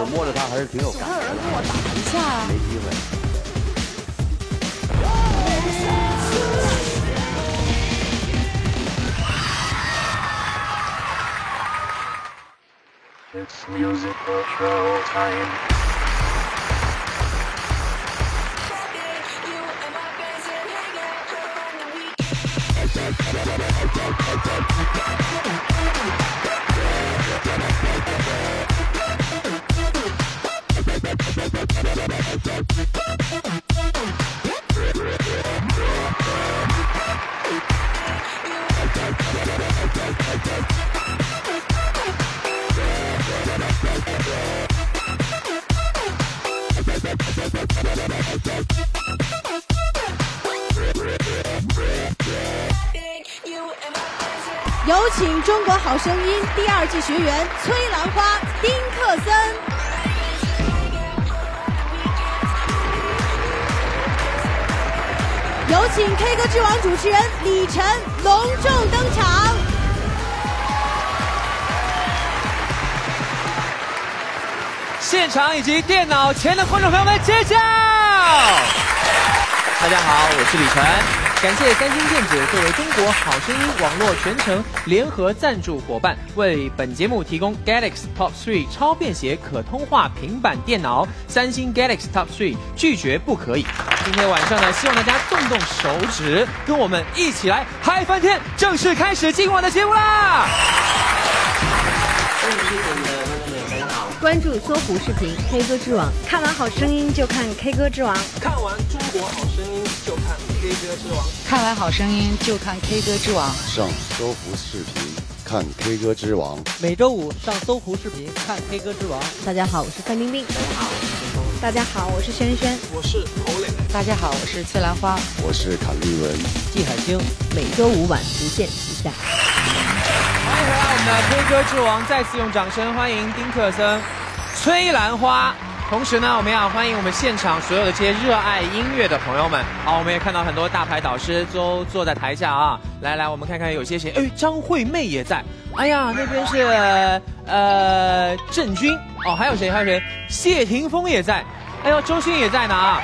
我摸着它还是挺有感觉的。跟我打一下啊！没机会。It's musical show time. 声音第二季学员崔兰花、丁克森。有请 K 歌之王主持人李晨隆重登场。现场以及电脑前的观众朋友们，尖叫！大家好，我是李晨。感谢三星电子作为中国好声音网络全程联合赞助伙伴，为本节目提供 Galaxy Top 3超便携可通话平板电脑。三星 Galaxy Top 3拒绝不可以。今天晚上呢，希望大家动动手指，跟我们一起来嗨翻天！正式开始今晚的节目啦！关注搜狐视频 K 歌之王，看完好声音就看 K 歌之王，看完中国好声音就看 K 歌之王，看完好声音就看 K 歌之王。上搜狐视频看 K 歌之王，每周五上搜狐视频看 K 歌之王。大家好，我是范冰冰。大家好，我是峰。大家好，我是轩轩。我是侯磊。大家好，我是崔兰花。我是坎丽文。季海清。每周五晚不见不散。欢迎回来，我们的 K 歌之王，再次用掌声欢迎丁克森。崔兰花，同时呢，我们要欢迎我们现场所有的这些热爱音乐的朋友们。好，我们也看到很多大牌导师都坐在台下啊。来来，我们看看有些谁？哎，张惠妹也在。哎呀，那边是呃郑钧哦，还有谁？还有谁？谢霆锋也在。哎呦，周迅也在呢啊。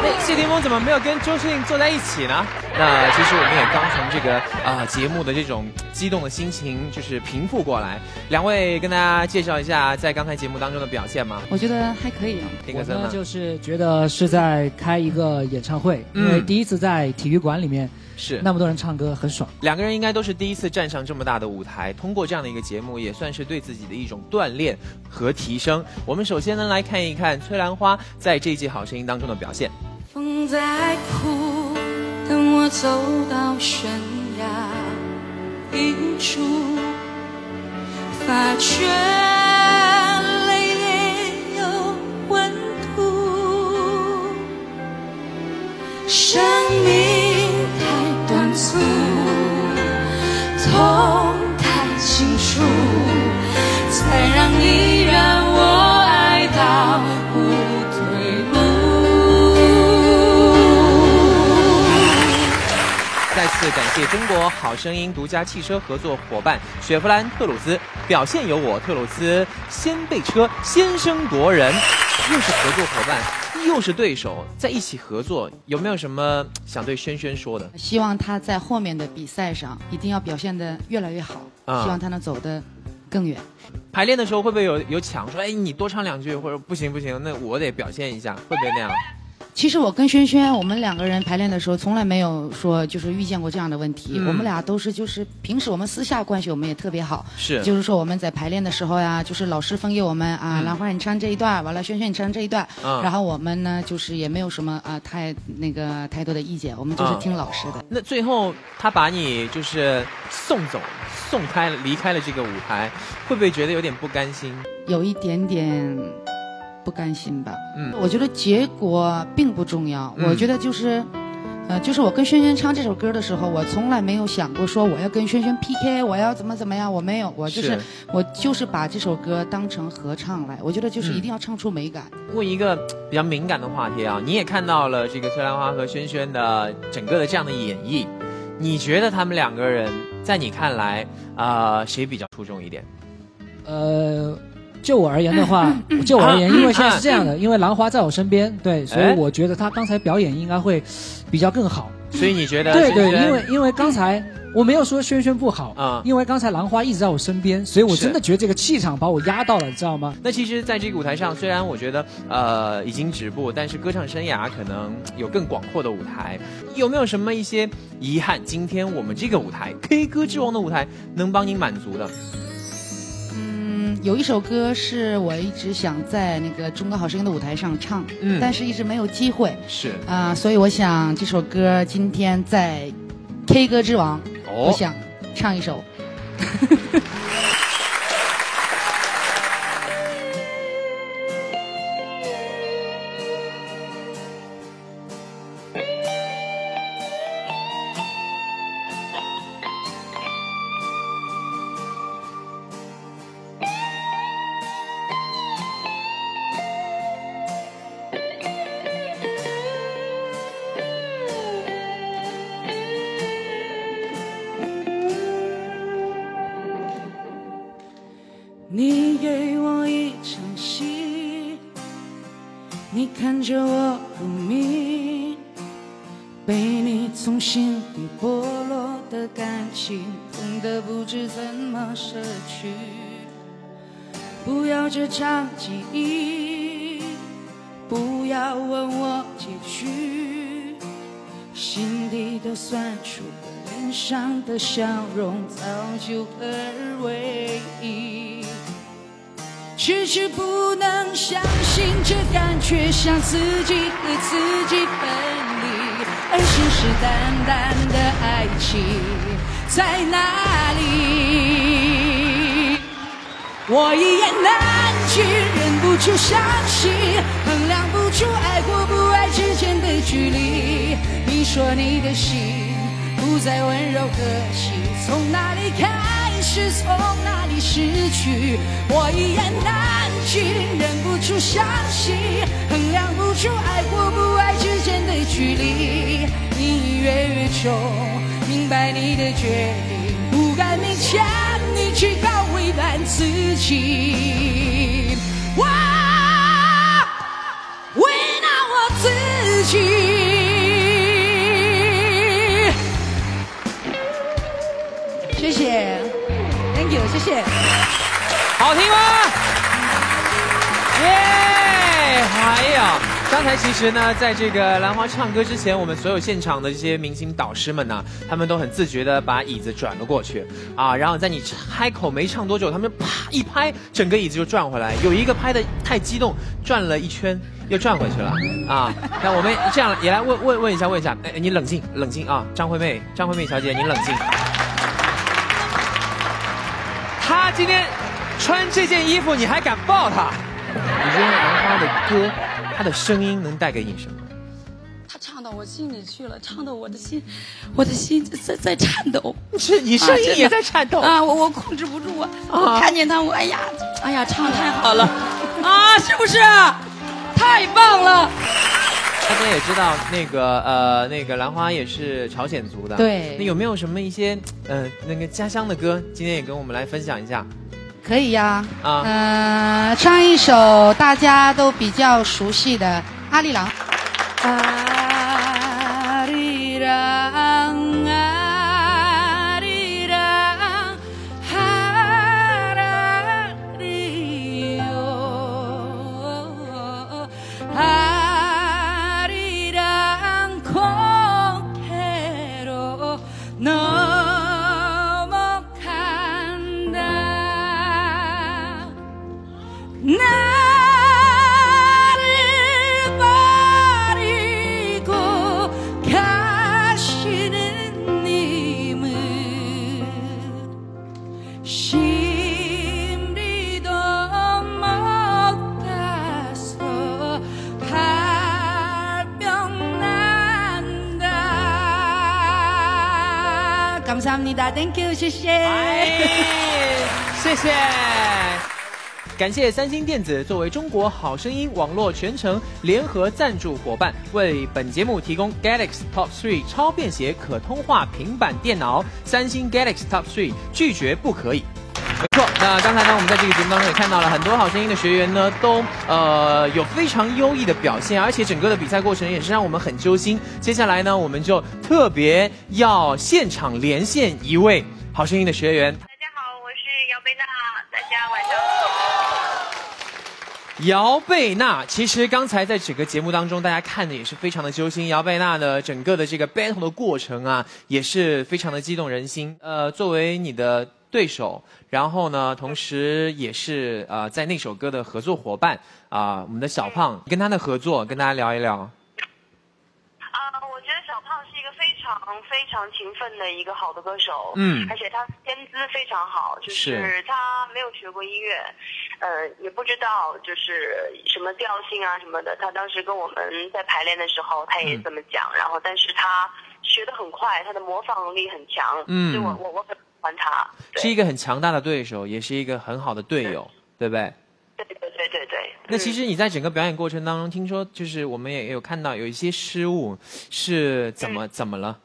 那谢霆锋怎么没有跟周迅坐在一起呢？那其实我们也刚从这个啊节目的这种激动的心情就是平复过来。两位跟大家介绍一下在刚才节目当中的表现吗？我觉得还可以啊。我呢就是觉得是在开一个演唱会，因为第一次在体育馆里面是那么多人唱歌，很爽。两个人应该都是第一次站上这么大的舞台，通过这样的一个节目也算是对自己的一种锻炼和提升。我们首先呢来看一看崔兰花在这一季好声音当中的表现。风在哭，等我走到悬崖一处，发觉泪也有温度。生命次感谢中国好声音独家汽车合作伙伴雪佛兰特鲁兹，表现有我特鲁兹先备车，先声夺人。又是合作伙伴，又是对手，在一起合作，有没有什么想对轩轩说的？希望他在后面的比赛上一定要表现的越来越好，啊希望他能走得更远。排练的时候会不会有有抢说，哎，你多唱两句，或者不行不行，那我得表现一下，会不会那样？其实我跟轩轩，我们两个人排练的时候，从来没有说就是遇见过这样的问题。嗯。我们俩都是就是平时我们私下关系我们也特别好，是。就是说我们在排练的时候呀，就是老师分给我们啊，嗯。兰花你唱这一段，完了轩轩你唱这一段，嗯。然后我们呢就是也没有什么啊太那个太多的意见，我们就是嗯。听老师的。那最后他把你就是送走，送开了，离开了这个舞台，会不会觉得有点不甘心？有一点点不甘心吧。嗯我觉得结果并不重要，嗯我觉得就是。呃，就是我跟轩轩唱这首歌的时候，我从来没有想过说我要跟轩轩 PK，我要怎么怎么样，我没有，我就是是我就是把这首歌当成合唱来，我觉得就是一定要唱出美感。问一个比较敏感的话题啊，你也看到了这个崔兰花和轩轩的整个的这样的演绎，你觉得他们两个人在你看来啊、呃谁比较出众一点？呃，就我而言的话，就我而言，因为现在是这样的，因为兰花在我身边，对，所哎以我觉得他刚才表演应该会比较更好。所以你觉得对对，因为因为刚才我没有说轩轩不好啊因为刚才兰花一直在我身边，所以我真的觉得这个气场把我压到了，你知道吗？那其实，在这个舞台上，虽然我觉得呃已经止步，但是歌唱生涯可能有更广阔的舞台。有没有什么一些遗憾？今天我们这个舞台 K 歌之王的舞台能帮您满足的？嗯，有一首歌是我一直想在那个《中国好声音》的舞台上唱，嗯。但是一直没有机会是。啊、所以我想这首歌今天在 K 歌之王，哦。我想唱一首。你看着我入迷，被你从心底剥落的感情，痛得不知怎么舍去。不要这场记忆，不要问我结局，心底的酸楚和脸上的笑容早就合二为一。迟迟不能相信，这感觉像自己和自己分离，而信誓旦旦的爱情在哪里？我一言难尽，忍不住伤心，衡量不出爱或不爱之间的距离。你说你的心不再温柔可惜，从哪里开是，从哪里失去？我一言难尽，忍不住伤心，衡量不出爱或不爱之间的距离。你越越重，明白你的决定，不敢勉强你去高为难自己。我为难我自己。谢谢。好听吗？耶！哎呀，刚才其实呢，在这个兰花唱歌之前，我们所有现场的这些明星导师们呢，他们都很自觉的把椅子转了过去啊，然后在你开口没唱多久，他们啪一拍，整个椅子就转回来。有一个拍的太激动，转了一圈又转回去了啊。那我们这样也来问问问一下，问一下，哎，你冷静冷静啊，张惠妹，张惠妹小姐，你冷静。今天穿这件衣服，你还敢抱他？你觉得兰花的歌，他的声音能带给你什么？他唱到我心里去了，唱到我的心，我的心在在颤抖。是你声音也在颤抖啊！我我控制不住啊！啊我看见他，我哎呀，哎呀，唱得太好了啊！是不是？太棒了！大家也知道，那个呃，那个兰花也是朝鲜族的。对那有没有什么一些呃那个家乡的歌，今天也跟我们来分享一下？可以呀、啊呃，唱一首大家都比较熟悉的《阿里郎》。阿감사합니다 Thank you 谢谢谢谢。感谢三星电子作为中国好声音网络全程联合赞助伙伴，为本节目提供 Galaxy Top 3超便携可通话平板电脑。三星 Galaxy Top 3拒绝不可以。 那刚才呢，我们在这个节目当中也看到了很多好声音的学员呢，都呃有非常优异的表现，而且整个的比赛过程也是让我们很揪心。接下来呢，我们就特别要现场连线一位好声音的学员。大家好，我是姚贝娜，大家晚上好。姚贝娜，其实刚才在整个节目当中，大家看的也是非常的揪心。姚贝娜的整个的这个 battle 的过程啊，也是非常的激动人心。呃，作为你的对手，然后呢，同时也是呃在那首歌的合作伙伴啊、我们的小胖跟他的合作，跟大家聊一聊。啊、我觉得小胖是一个非常非常勤奋的一个好的歌手，嗯。而且他天资非常好，就是。是他没有学过音乐，呃，也不知道就是什么调性啊什么的。他当时跟我们在排练的时候，他也这么讲，然后但是他学的很快，他的模仿力很强，嗯。所以我我我很喜欢他，是一个很强大的对手，也是一个很好的队友，对不对？对对对对对。那其嗯实你在整个表演过程当中，听说就是我们也有看到有一些失误，是怎么、怎么了？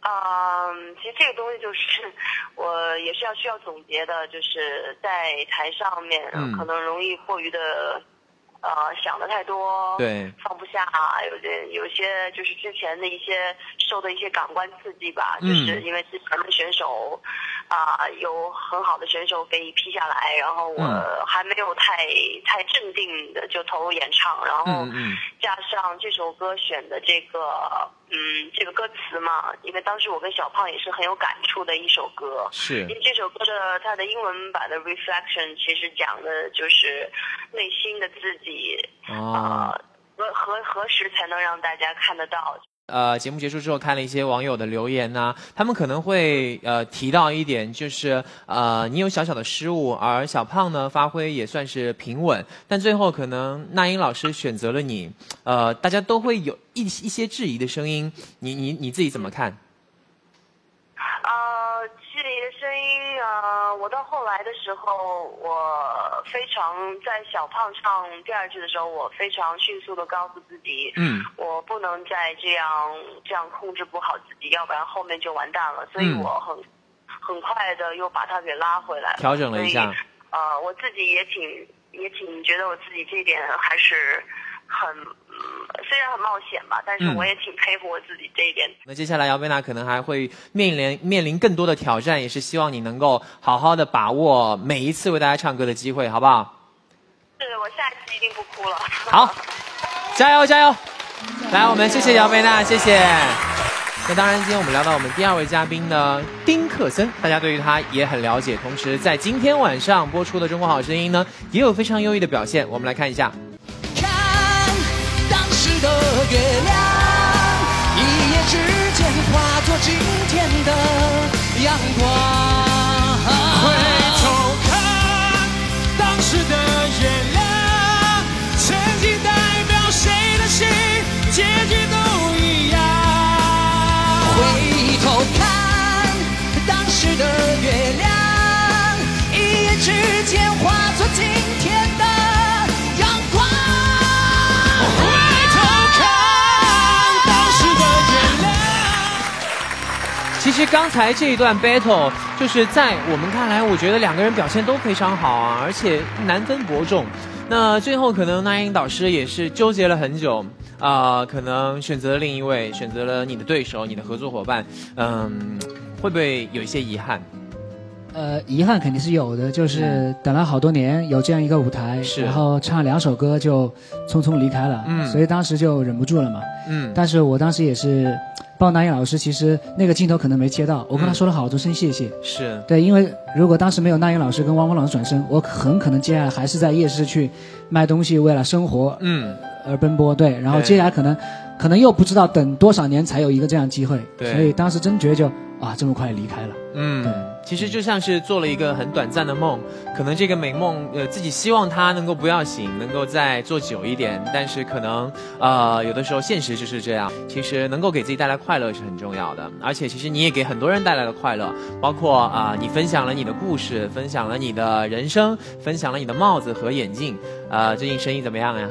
嗯，其实这个东西就是我也是要需要总结的，就是在台上面、嗯可能容易过于的呃想的太多，对。放不下，有些有些就是之前的一些受的一些感官刺激吧，嗯。就是因为之前的选手啊、有很好的选手给你批下来，然后我嗯。还没有太太镇定的就投入演唱，然后加上这首歌选的这个嗯这个歌词嘛，因为当时我跟小胖也是很有感触的一首歌，是因为这首歌的它的英文版的 Reflection 其实讲的就是内心的自己啊。何何何时才能让大家看得到？呃，节目结束之后看了一些网友的留言呐、他们可能会呃提到一点，就是呃你有小小的失误，而小胖呢发挥也算是平稳，但最后可能那英老师选择了你，呃，大家都会有一一些质疑的声音，你你你自己怎么看？呃，来的时候，我非常在小胖唱第二句的时候，我非常迅速的告诉自己，嗯。我不能再这样这样控制不好自己，要不然后面就完蛋了。所以嗯。我很、很快的又把他给拉回来，调整了一下。呃，我自己也挺也挺觉得我自己这一点还是很，然很冒险吧，但是嗯我也挺佩服我自己这一点。那接下来姚贝娜可能还会面临面临更多的挑战，也是希望你能够好好的把握每一次为大家唱歌的机会，好不好？是我下一次一定不哭了。好，加油加油！来，我们谢谢姚贝娜，谢谢。那当然，今天我们聊到我们第二位嘉宾呢，丁克森，大家对于他也很了解。同时，在今天晚上播出的《中国好声音》呢，也有非常优异的表现。我们来看一下。月亮，一夜之间化作今天的阳光。回头看当时的月亮，曾经代表谁的心，结局都一样。回头看当时的月亮，一夜之间化作今天其实刚才这一段 battle，就是在我们看来，我觉得两个人表现都非常好啊，而且难分伯仲。那最后可能那英导师也是纠结了很久，啊、可能选择了另一位，选择了你的对手、你的合作伙伴，嗯，会不会有一些遗憾？呃，遗憾肯定是有的，就是等了好多年有这样一个舞台，是然后唱两首歌就匆匆离开了，嗯所以当时就忍不住了嘛。嗯但是我当时也是，包括南英老师，其实那个镜头可能没切到，我跟他说了好多声谢谢。是对，因为如果当时没有那英老师跟汪峰老师转身，我很可能接下来还是在夜市去卖东西，为了生活嗯而奔波。对，然后接下来可能可能又不知道等多少年才有一个这样机会，对所以当时真觉得就啊这么快离开了。嗯，其实就像是做了一个很短暂的梦，可能这个美梦，呃，自己希望它能够不要醒，能够再做久一点，但是可能，呃，有的时候现实就是这样。其实能够给自己带来快乐是很重要的，而且其实你也给很多人带来了快乐，包括啊、你分享了你的故事，分享了你的人生，分享了你的帽子和眼镜，呃，最近生意怎么样呀？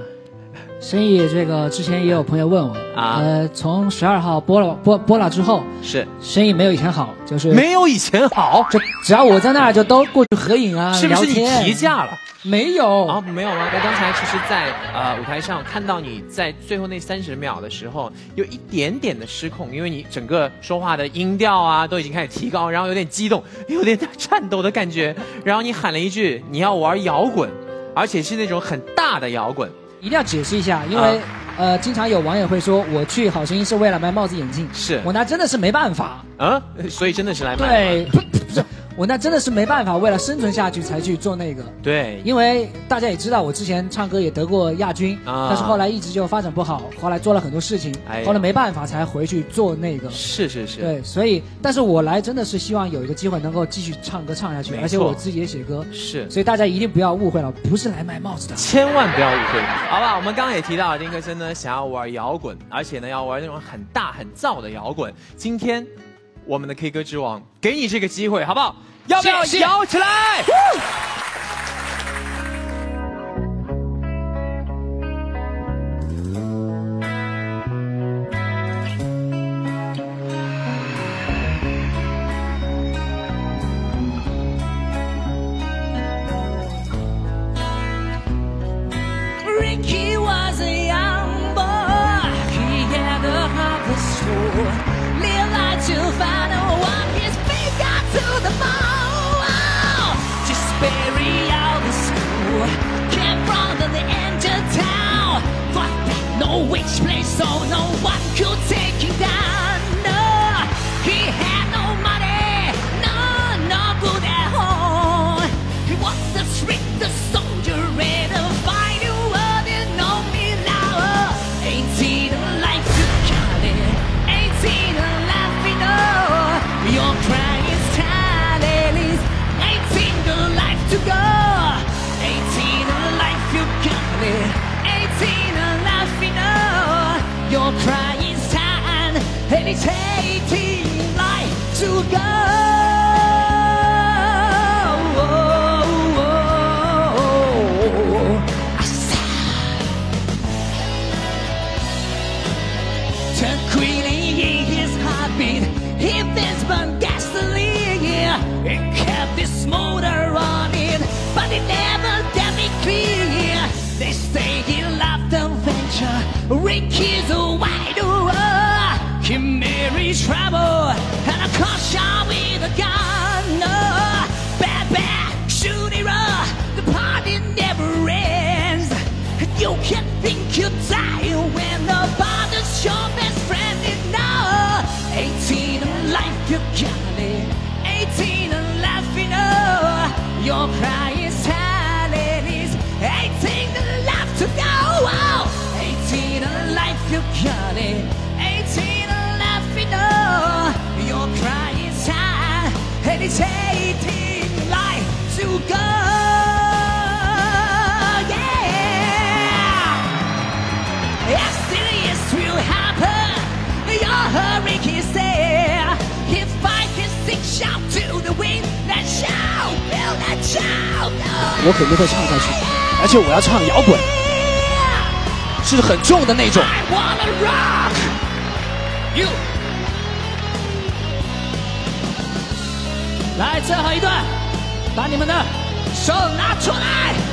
生意这个之前也有朋友问我，啊。呃，从十二号播了播播了之后，是。生意没有以前好，就是没有以前好，就只要我在那儿就都过去合影啊，是不是你提价了？没有。啊，没有吗？那刚才其实在，呃舞台上看到你在最后那三十秒的时候，有一点点的失控，因为你整个说话的音调啊都已经开始提高，然后有点激动，有点颤抖的感觉，然后你喊了一句你要玩摇滚，而且是那种很大的摇滚，一定要解释一下，因为、呃，经常有网友会说我去好声音是为了卖帽子眼镜，是我那真的是没办法，啊，所以真的是来卖对，我那真的是没办法，为了生存下去才去做那个。对，因为大家也知道，我之前唱歌也得过亚军，啊但是后来一直就发展不好，后来做了很多事情，哎后来没办法才回去做那个。是是是，对，所以，但是我来真的是希望有一个机会能够继续唱歌唱下去而且我自己也写歌，是所以大家一定不要误会了，不是来卖帽子的。千万不要误会，好吧？我们刚刚也提到丁克森呢，想要玩摇滚，而且呢要玩那种很大很燥的摇滚。今天我们的 K 歌之王给你这个机会，好不好？要不要摇起来？It's 18 life to go. 我肯定会唱下去，而且我要唱摇滚，是很重的那种。I wanna rock you. 来，最后一段，把你们的手拿出来。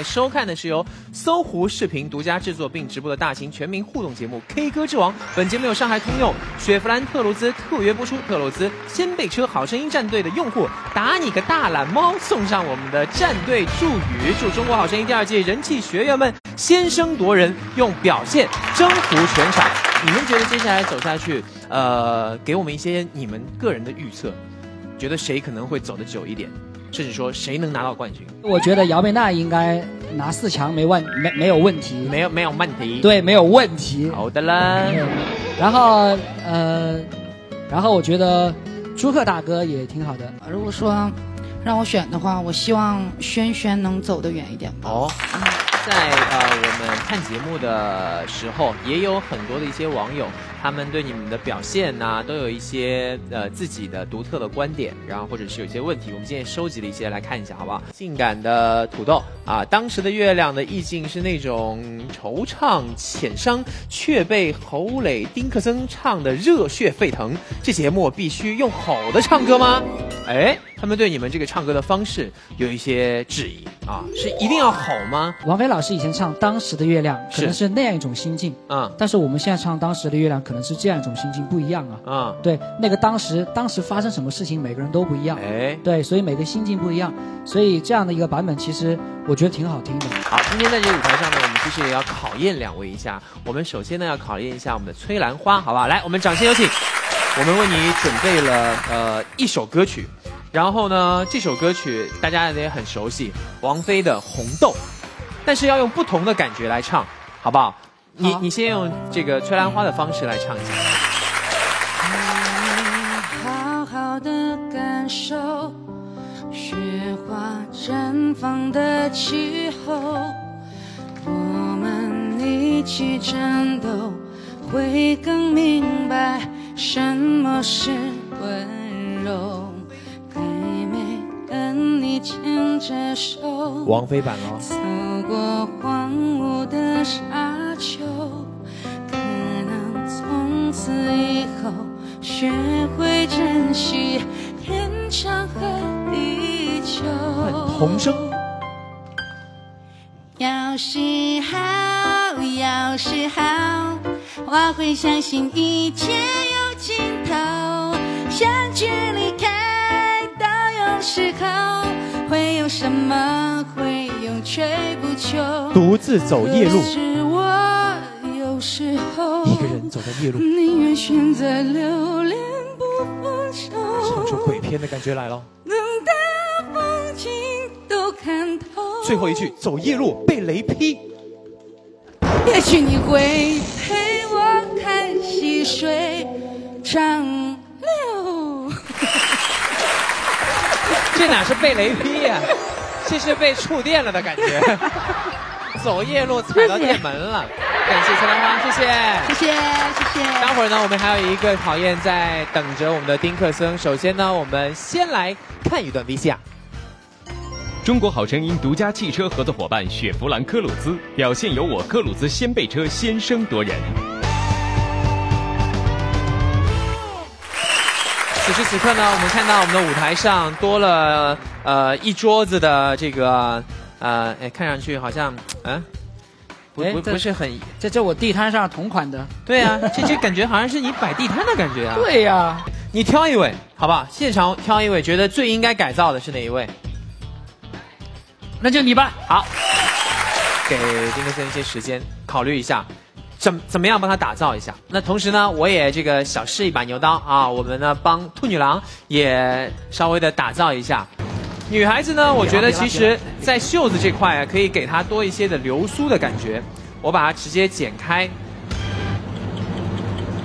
在收看的是由搜狐视频独家制作并直播的大型全民互动节目《K 歌之王》。本节目由上海通用雪佛兰特鲁兹特约播出，特鲁兹掀背车好声音战队的用户打你个大懒猫，送上我们的战队祝语，祝中国好声音第二届人气学员们先声夺人，用表现征服全场。你们觉得接下来走下去，呃，给我们一些你们个人的预测，觉得谁可能会走得久一点，甚至说谁能拿到冠军？我觉得姚贝娜应该拿四强没问没没有问题，没有没有问题。对，没有问题。好的啦。然后呃，然后我觉得朱克大哥也挺好的。如果说让我选的话，我希望轩轩能走得远一点吧。哦。在呃，我们看节目的时候，也有很多的一些网友，他们对你们的表现呐，都有一些呃自己的独特的观点，然后或者是有一些问题，我们今天收集了一些来看一下，好不好？性感的土豆啊，当时的月亮的意境是那种惆怅浅伤，却被侯磊、丁克森唱的热血沸腾。这节目必须用吼的唱歌吗？哎，他们对你们这个唱歌的方式有一些质疑啊，是一定要吼吗？王菲老师以前唱《当时的月亮》可能是那样一种心境，嗯，但是我们现在唱《当时的月亮》可能是这样一种心境，不一样啊，嗯，对，那个当时当时发生什么事情，每个人都不一样，哎，对，所以每个心境不一样，所以这样的一个版本其实我觉得挺好听的。好，今天在这个舞台上呢，我们其实也要考验两位一下。我们首先呢要考验一下我们的崔兰花，好不好？来，我们掌声有请。我们为你准备了呃一首歌曲。然后呢，这首歌曲大家也很熟悉，王菲的《红豆》，但是要用不同的感觉来唱，好不好？你你先用这个崔兰花的方式来唱一下。好好的感受雪花绽放的气候，我们一起战斗，会更明白什么是温柔。牵着手，王菲版哦。走过荒芜的沙丘，可能从此以后学会珍惜天长和地久。童声。要是好，要是好，我会相信一切有尽头。相聚离开。时候会有什么会永垂不朽？独自走夜路，是我有时候一个人走在夜路，宁愿选择留恋不放手。唱出鬼片的感觉来了。等到风景都看透，最后一句走夜路被雷劈。也许你会陪我看细水长这哪是被雷劈呀，这是被触电了的感觉。走夜路踩到电门了，感谢陈兰花，谢谢，谢谢谢谢。待会儿呢，我们还有一个考验在等着我们的丁克森。首先呢，我们先来看一段 VCR。中国好声音独家汽车合作伙伴雪佛兰科鲁兹，表现由我科鲁兹掀背车先声夺人。此时此刻呢，我们看到我们的舞台上多了呃一桌子的这个呃，哎，看上去好像嗯，不不不是很，这这我地摊上同款的。对啊，这这感觉好像是你摆地摊的感觉啊。对呀，你挑一位好不好？现场挑一位，觉得最应该改造的是哪一位？那就你吧。好，给丁克森一些时间考虑一下。怎怎么样帮他打造一下？那同时呢，我也这个小试一把牛刀啊，我们呢帮兔女郎也稍微的打造一下。女孩子呢，我觉得其实在袖子这块啊，可以给她多一些的流苏的感觉。我把它直接剪开，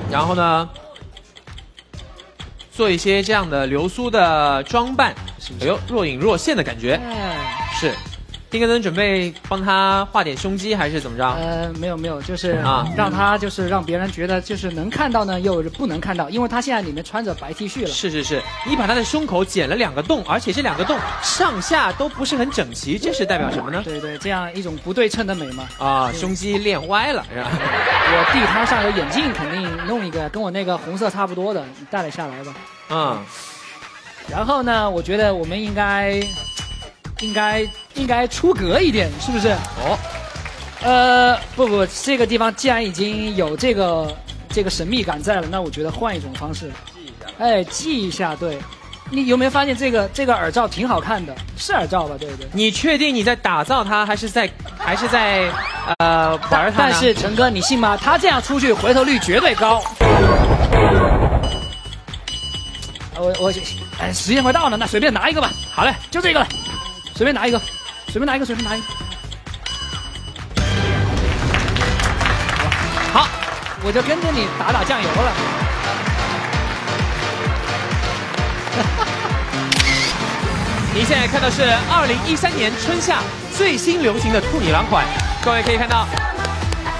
然后呢，做一些这样的流苏的装扮，哎呦，若隐若现的感觉，是。丁克森准备帮他画点胸肌，还是怎么着？呃，没有没有，就是啊，让他就是让别人觉得就是能看到呢，又不能看到，因为他现在里面穿着白 T 恤了。是是是，你把他的胸口剪了两个洞，而且这两个洞上下都不是很整齐，这是代表什么呢？对对，这样一种不对称的美嘛。啊，胸肌练歪了是吧？我地摊上有眼镜，肯定弄一个跟我那个红色差不多的，你带了下来吧。嗯。然后呢，我觉得我们应该。应该应该出格一点，是不是？哦，呃，不不，这个地方既然已经有这个这个神秘感在了，那我觉得换一种方式，记一下，哎，记一下，对。你有没有发现这个这个耳罩挺好看的？是耳罩吧？对不对？你确定你在打造它，还是在还是在呃玩它？但是陈哥，你信吗？他这样出去回头率绝对高。我我哎，时间快到了，那随便拿一个吧。好嘞，就这个了，随便拿一个，随便拿一个，随便拿一个。好，我就跟着你打打酱油了。您现在看到是二零一三年春夏最新流行的兔女郎款，各位可以看到，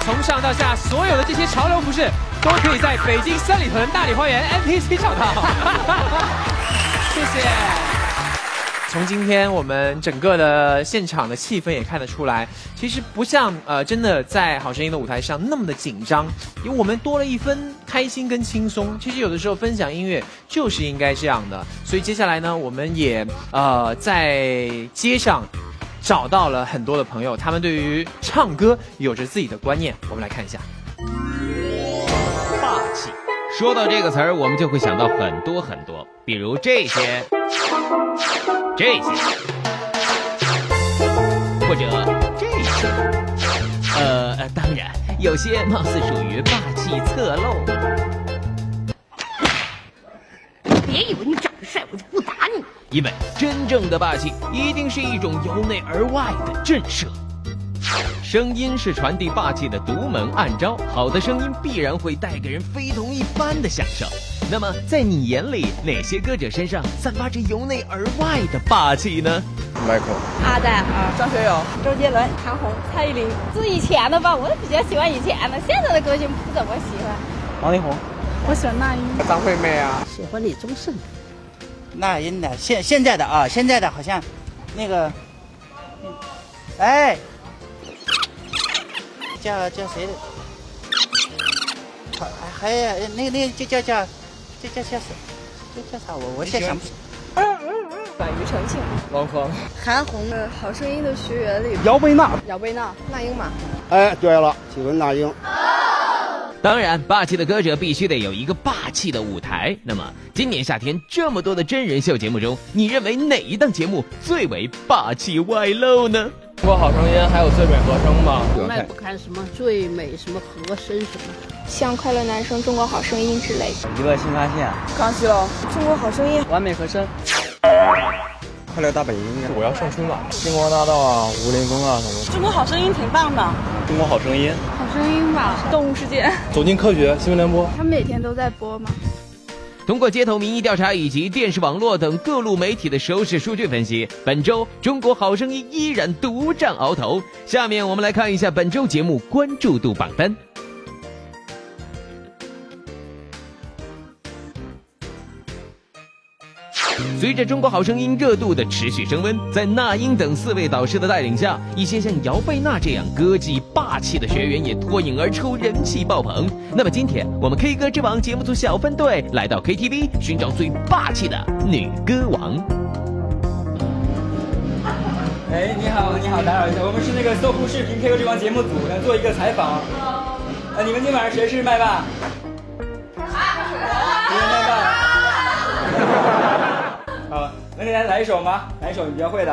从上到下所有的这些潮流服饰都可以在北京三里屯大理花园 NPC 找到。谢谢。从今天我们整个的现场的气氛也看得出来，其实不像呃真的在好声音的舞台上那么的紧张，因为我们多了一分开心跟轻松。其实有的时候分享音乐就是应该这样的。所以接下来呢，我们也呃在街上找到了很多的朋友，他们对于唱歌有着自己的观念。我们来看一下，霸气。说到这个词儿，我们就会想到很多很多，比如这些。这些，或者这些，呃，当然，有些貌似属于霸气侧漏。别以为你长得帅，我就不打你。因为真正的霸气，一定是一种由内而外的震慑。声音是传递霸气的独门暗招，好的声音必然会带给人非同一般的享受。那么，在你眼里，哪些歌者身上散发着由内而外的霸气呢？Michael、阿黛尔、张学友、周杰伦、韩红、蔡依林，是以前的吧？我比较喜欢以前的，现在的歌星不怎么喜欢。王力宏，我喜欢那英。张惠妹啊，喜欢李宗盛。那英的现现在的啊，现在的好像那个，哎，叫叫谁的？还还那那就叫叫。这叫叫什？这叫啥？我我现在想不起。管庾澄庆、王峰、韩红的好声音的学员里，姚贝娜、姚贝娜、那英嘛。哎，对了，请问那英。当然，霸气的歌者必须得有一个霸气的舞台。那么，今年夏天这么多的真人秀节目中，你认为哪一档节目最为霸气外露呢？中国好声音还有最美和声吗？从来不看什么最美什么和声什么，像快乐男声、中国好声音之类。娱乐新发现，康熙了，中国好声音，完美和声，快乐大本营，我要上春晚，星光大道啊，武林风啊什么。中国好声音挺棒的。中国好声音，好声音吧，动物世界，走进科学新闻联播，他每天都在播吗？通过街头民意调查以及电视网络等各路媒体的收视数据分析，本周《中国好声音》依然独占鳌头。下面我们来看一下本周节目关注度榜单。随着《中国好声音》热度的持续升温，在那英等四位导师的带领下，一些像姚贝娜这样歌技霸气的学员也脱颖而出，人气爆棚。那么今天我们 K 歌之王节目组小分队来到 KTV 寻找最霸气的女歌王。哎，你好，你好，打扰一下，我们是那个搜狐视频 K 歌之王节目组，来做一个采访。呃，你们今晚上谁是麦霸？好，能给大家来一首吗？来一首你比较会的。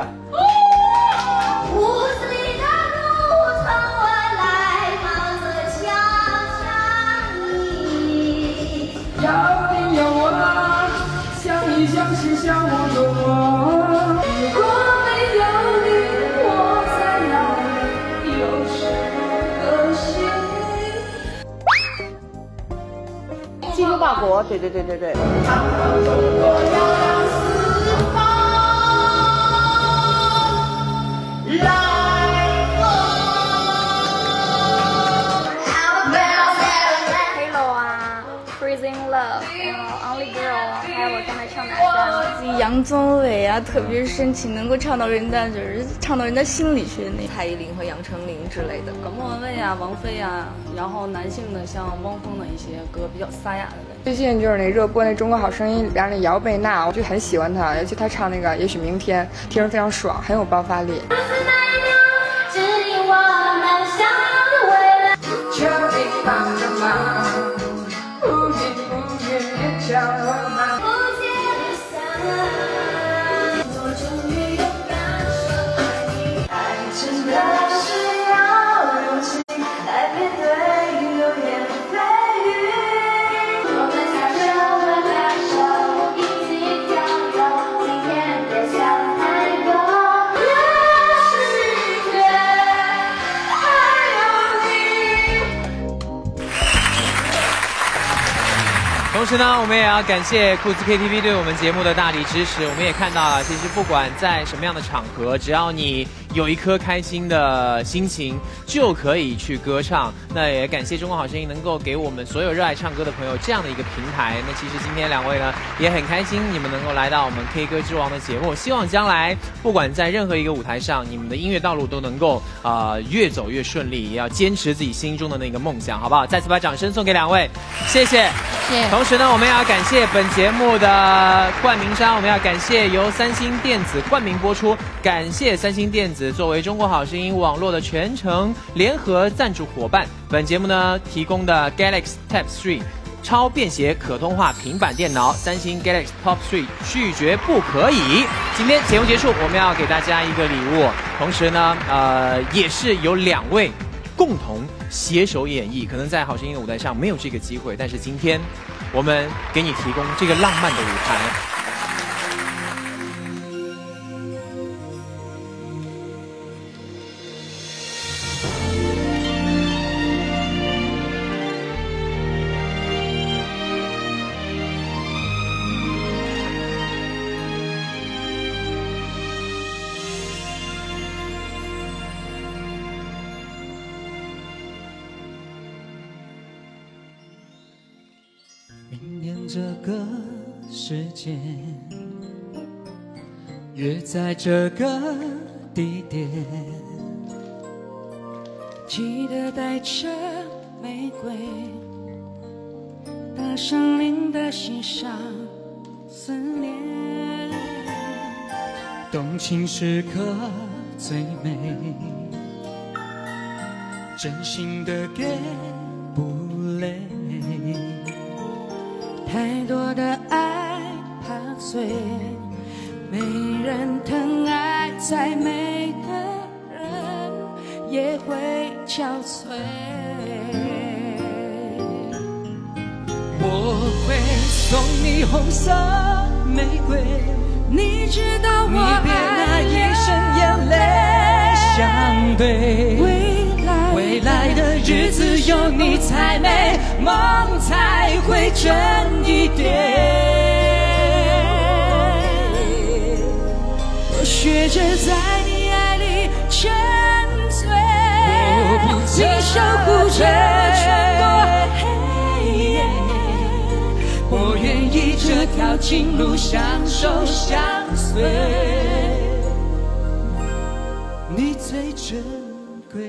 精忠报国，对对对对对。杨宗纬啊，特别深情，能够唱到人的就是唱到人的心里去的那。蔡依林和杨丞琳之类的，搞莫文蔚啊、王菲啊，然后男性的像汪峰的一些歌比较沙哑的。最近就是那热播那《中国好声音》里边那姚贝娜，我就很喜欢她，尤其她唱那个《也许明天》，听着非常爽，很有爆发力。时呢，我们也要感谢酷子 KTV 对我们节目的大力支持。我们也看到了，其实不管在什么样的场合，只要你有一颗开心的心情，就可以去歌唱。那也感谢中国好声音能够给我们所有热爱唱歌的朋友这样的一个平台。那其实今天两位呢也很开心，你们能够来到我们 K 歌之王的节目。希望将来不管在任何一个舞台上，你们的音乐道路都能够啊、越走越顺利，也要坚持自己心中的那个梦想，好不好？再次把掌声送给两位，谢谢。谢谢同时呢，我们也要感谢本节目的冠名商，我们要感谢由三星电子冠名播出，感谢三星电作为中国好声音网络的全程联合赞助伙伴。本节目呢提供的 Galaxy Tab 3超便携可通话平板电脑，三星 Galaxy Top 3拒绝不可以。今天节目结束，我们要给大家一个礼物，同时呢，呃，也是有两位。共同携手演绎，可能在好声音的舞台上没有这个机会，但是今天我们给你提供这个浪漫的舞台。这个时间，约在这个地点，记得带着玫瑰，大声铃的欣赏思念。动情时刻最美，真心的给不。太多的爱怕醉，没人疼爱，再美的人也会憔悴。我会送你红色玫瑰，你知道你我别拿一生眼泪相对。日子有你才美，梦才会真一点。我学着在你爱里沉醉，你守护着全国黑夜。我愿意这条情路相守相随，你最珍贵。